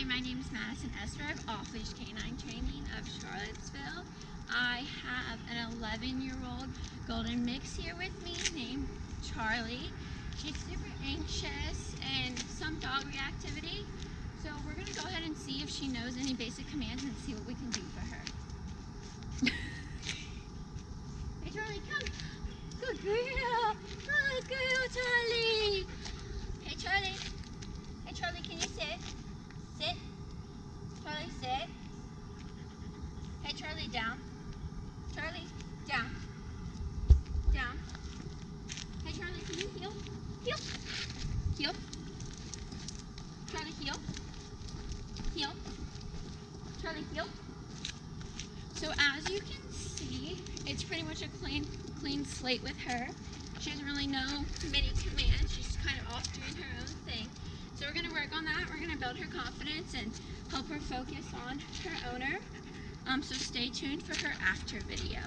Hi, my name is Madison Esther of Off Leash Canine Training of Charlottesville. I have an 11 year old golden mix here with me named Charlie. She's super anxious and some dog reactivity. So we're going to go ahead and see if she knows any basic commands and see what we can do for her. hey Charlie, come. Good girl. Good girl, Charlie. Hey Charlie. Hey Charlie, can you sit? Sit. Charlie, sit. Hey, Charlie, down. Charlie, down. Down. Hey, Charlie, can you heel? Heel. Heel. Charlie, heel. Heel. Charlie, heel. So as you can see, it's pretty much a clean, clean slate with her. She doesn't really know many commands. She's kind of off doing her own thing. So we're going to work on that. We're going to build her confidence and help her focus on her owner. Um, so stay tuned for her after video.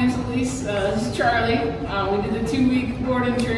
Name's Elise. Uh, this is Charlie. Uh, we did the two-week board and train, and she absolutely